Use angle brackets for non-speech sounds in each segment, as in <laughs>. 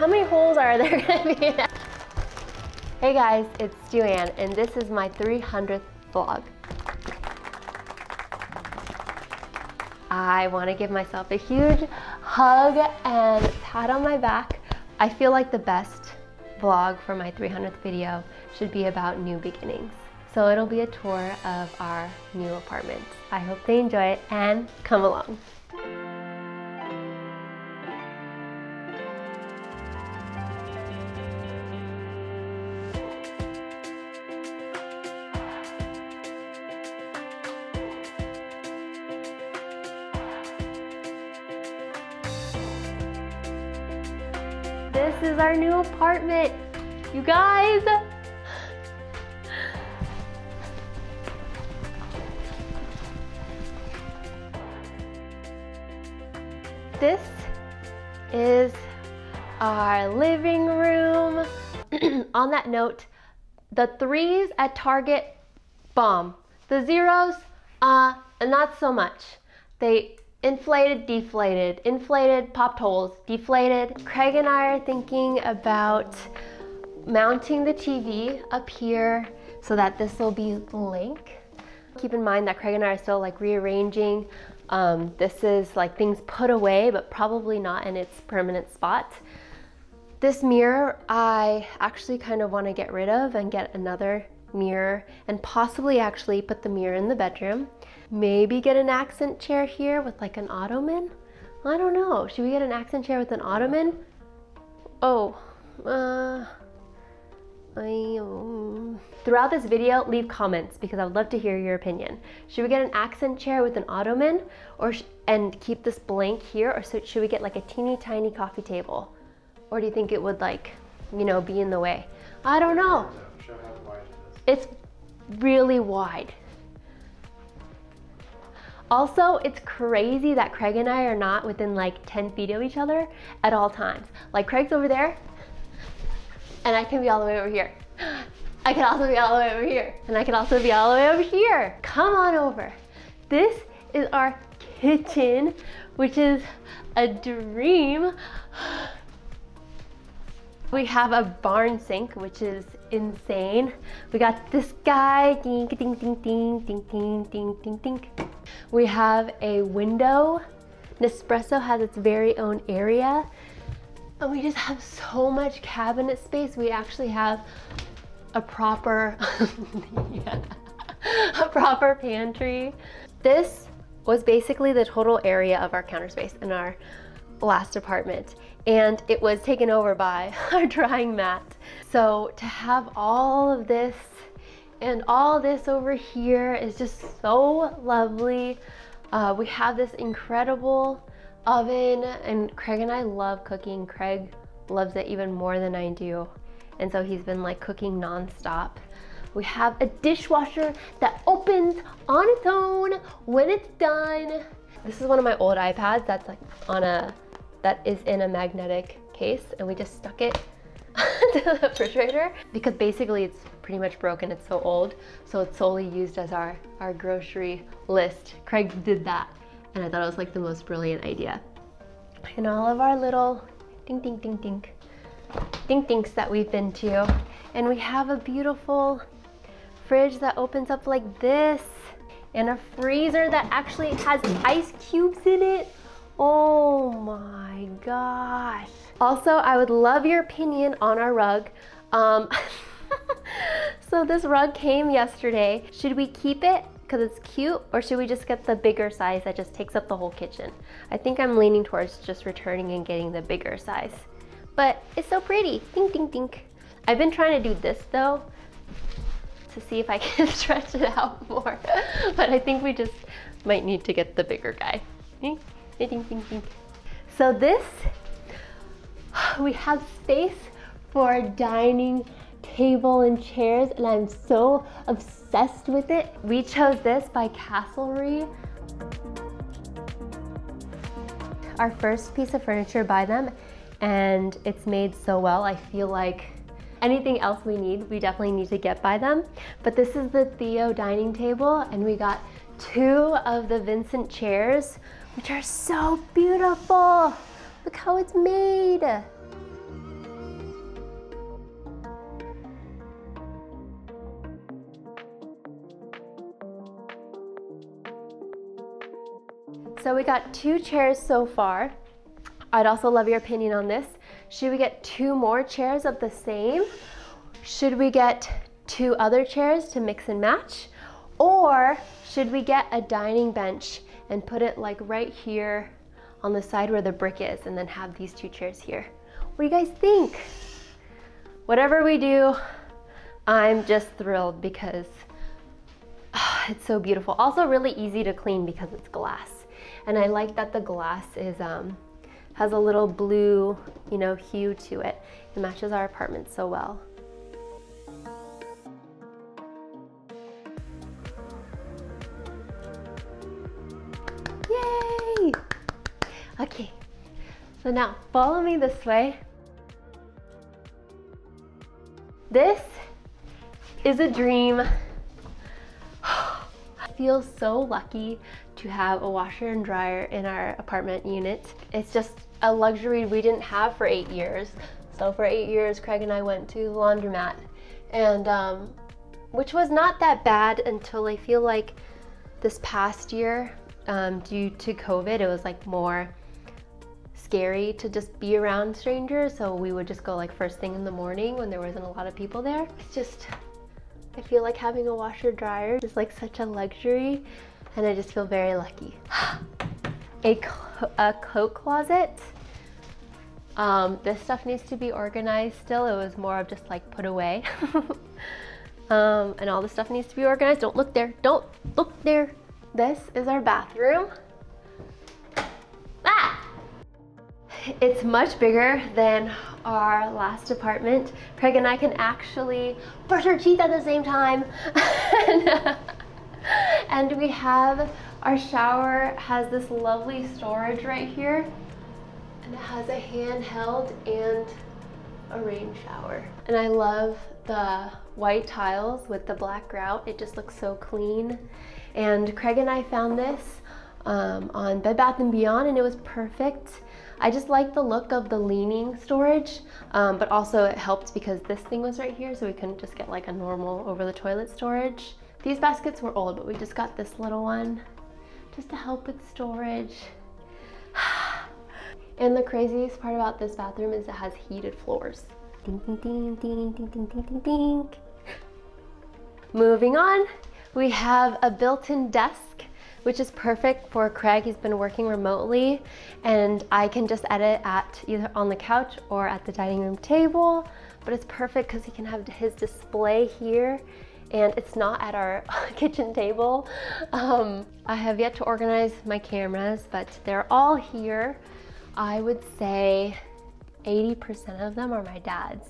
how many holes are there <laughs> gonna be? hey guys, it's Duan, and this is my 300th vlog. I wanna give myself a huge hug and pat on my back. I feel like the best vlog for my 300th video should be about new beginnings. So it'll be a tour of our new apartment. I hope they enjoy it and come along. This is our new apartment. You guys. This is our living room. <clears throat> On that note, the threes at Target, bomb. The zeros, uh, not so much. They inflated, deflated, inflated, popped holes, deflated. Craig and I are thinking about mounting the TV up here so that this will be link. Keep in mind that Craig and I are still like rearranging. Um, this is like things put away, but probably not in its permanent spot. This mirror, I actually kind of want to get rid of and get another mirror and possibly actually put the mirror in the bedroom. Maybe get an accent chair here with like an ottoman. I don't know. Should we get an accent chair with an ottoman? Oh, uh, I, um... Throughout this video, leave comments because I would love to hear your opinion. Should we get an accent chair with an ottoman or and keep this blank here or so, should we get like a teeny tiny coffee table? Or do you think it would like, you know, be in the way? I don't know. It's really wide. Also, it's crazy that Craig and I are not within like 10 feet of each other at all times. Like Craig's over there, and I can be all the way over here. <gasps> I can also be all the way over here, and I can also be all the way over here. Come on over. This is our kitchen, which is a dream. <gasps> We have a barn sink, which is insane. We got this guy, ding, ding, ding, ding, ding, ding, ding, ding, ding. We have a window. Nespresso has its very own area. And we just have so much cabinet space. We actually have a proper, <laughs> yeah, a proper pantry. This was basically the total area of our counter space in our last apartment and it was taken over by <laughs> our drying mat. So to have all of this and all this over here is just so lovely. Uh, we have this incredible oven and Craig and I love cooking. Craig loves it even more than I do. And so he's been like cooking nonstop. We have a dishwasher that opens on its own when it's done. This is one of my old iPads that's like on a that is in a magnetic case and we just stuck it <laughs> to the refrigerator because basically it's pretty much broken, it's so old. So it's solely used as our, our grocery list. Craig did that and I thought it was like the most brilliant idea. And all of our little ding ding ding ding ding dings that we've been to. And we have a beautiful fridge that opens up like this and a freezer that actually has ice cubes in it. Oh my gosh. Also, I would love your opinion on our rug. Um, <laughs> so this rug came yesterday. Should we keep it because it's cute or should we just get the bigger size that just takes up the whole kitchen? I think I'm leaning towards just returning and getting the bigger size. But it's so pretty, ding ding ding. I've been trying to do this though to see if I <laughs> can stretch it out more. <laughs> but I think we just might need to get the bigger guy. Ding, ding, ding, ding. So this, <sighs> we have space for dining table and chairs and I'm so obsessed with it. We chose this by Castlery. Our first piece of furniture by them and it's made so well. I feel like anything else we need, we definitely need to get by them. But this is the Theo dining table and we got two of the Vincent chairs which are so beautiful. Look how it's made. So we got two chairs so far. I'd also love your opinion on this. Should we get two more chairs of the same? Should we get two other chairs to mix and match? Or should we get a dining bench and put it like right here on the side where the brick is and then have these two chairs here? What do you guys think? Whatever we do, I'm just thrilled because oh, <sighs> it's so beautiful. Also really easy to clean because it's glass. And I like that the glass is um, has a little blue, you know, hue to it. It matches our apartment so well. Yay! Okay, so now follow me this way. This is a dream. <sighs> I feel so lucky to have a washer and dryer in our apartment unit. It's just a luxury we didn't have for eight years. So for eight years, Craig and I went to the laundromat, and um, which was not that bad until I feel like this past year, um, due to COVID, it was like more scary to just be around strangers. So we would just go like first thing in the morning when there wasn't a lot of people there. It's just, I feel like having a washer dryer is like such a luxury and I just feel very lucky. <gasps> a, a coat closet. Um, this stuff needs to be organized still. It was more of just like put away. <laughs> um, and all the stuff needs to be organized. Don't look there. Don't look there. This is our bathroom. Ah! It's much bigger than our last apartment. Craig and I can actually brush our teeth at the same time. <laughs> and <laughs> we have our shower has this lovely storage right here and it has a handheld and a rain shower. And I love the white tiles with the black grout. It just looks so clean. And Craig and I found this um, on Bed Bath & Beyond and it was perfect. I just like the look of the leaning storage, um, but also it helped because this thing was right here so we couldn't just get like a normal over the toilet storage. These baskets were old, but we just got this little one just to help with storage. <sighs> and the craziest part about this bathroom is it has heated floors. Ding, ding, ding, ding ding ding ding. Moving on, we have a built-in desk which is perfect for Craig. He's been working remotely and I can just edit at either on the couch or at the dining room table, but it's perfect because he can have his display here and it's not at our <laughs> kitchen table. Um, I have yet to organize my cameras, but they're all here. I would say 80% of them are my dad's,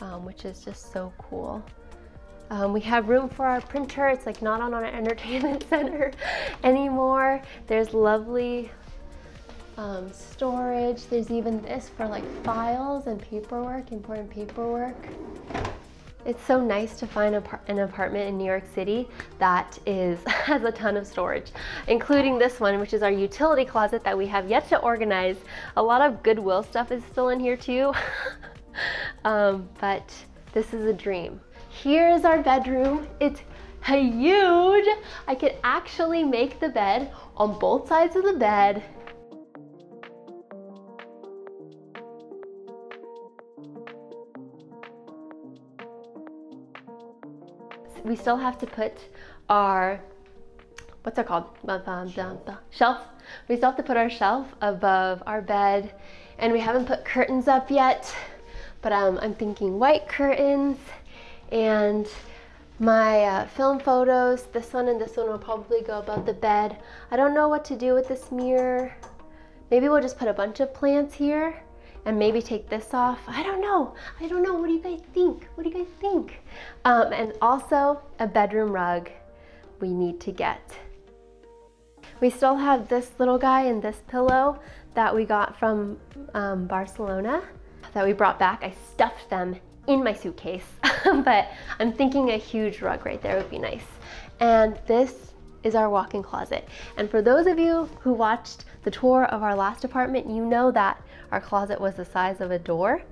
um, which is just so cool. Um, we have room for our printer. It's like not on our <laughs> entertainment center anymore. There's lovely um, storage. There's even this for like files and paperwork, important paperwork. It's so nice to find an apartment in New York City that is <laughs> has a ton of storage, including this one, which is our utility closet that we have yet to organize. A lot of Goodwill stuff is still in here too, <laughs> um, but this is a dream. Here is our bedroom. It's huge. I could actually make the bed on both sides of the bed we still have to put our what's it called? Shelf. We still have to put our shelf above our bed and we haven't put curtains up yet, but um, I'm thinking white curtains and my uh, film photos, this one and this one will probably go above the bed. I don't know what to do with this mirror. Maybe we'll just put a bunch of plants here and maybe take this off. I don't know. I don't know. What do you guys think? What do you guys think? Um, and also a bedroom rug we need to get. We still have this little guy and this pillow that we got from um, Barcelona that we brought back. I stuffed them in my suitcase, <laughs> but I'm thinking a huge rug right there would be nice. And this is our walk-in closet. And for those of you who watched the tour of our last apartment, you know that our closet was the size of a door.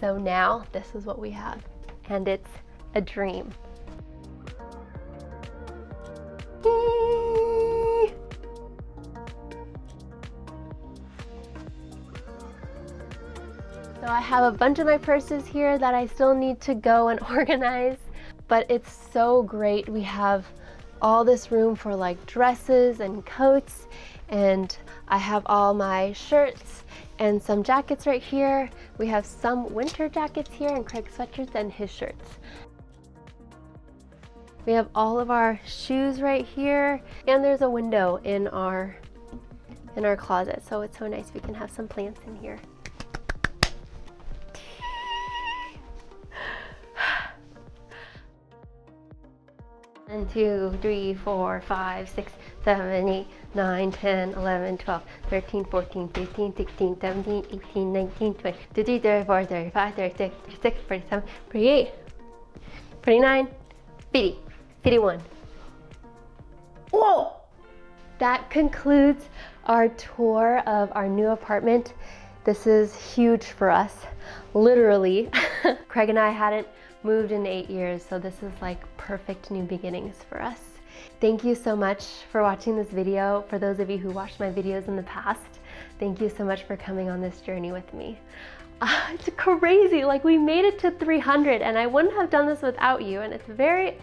So now this is what we have and it's a dream. So I have a bunch of my purses here that I still need to go and <laughs> organize, but it's so great. We have all this room for like dresses and coats and I have all my shirts and some jackets right here. We have some winter jackets here and Craig's sweatshirts and his shirts. We have all of our shoes right here and there's a window in our in our closet so it's so nice we can have some plants in here. One, two, three, four, five, six, seven, eight, nine, 10, 11, 12, 13, 14, 15, 16, 17, 18, 19, 20, 23, 34, 35, 36, 36, 47, 48, 49, 50, 51. Whoa! That concludes our tour of our new apartment. This is huge for us, literally. <laughs> Craig and I hadn't moved in eight years, so this is like perfect new beginnings for us. Thank you so much for watching this video. For those of you who watched my videos in the past, thank you so much for coming on this journey with me. Uh, <laughs> it's crazy, like we made it to 300 and I wouldn't have done this without you and it's very,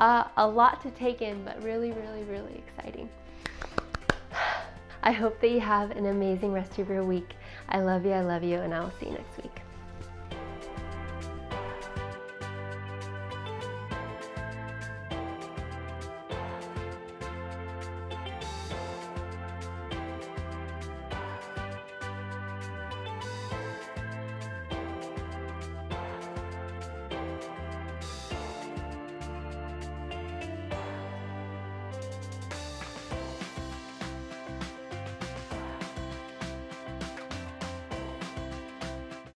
uh, a lot to take in, but really, really, really exciting. <sighs> I hope that you have an amazing rest of your week. I love you, I love you, and I will see you next week.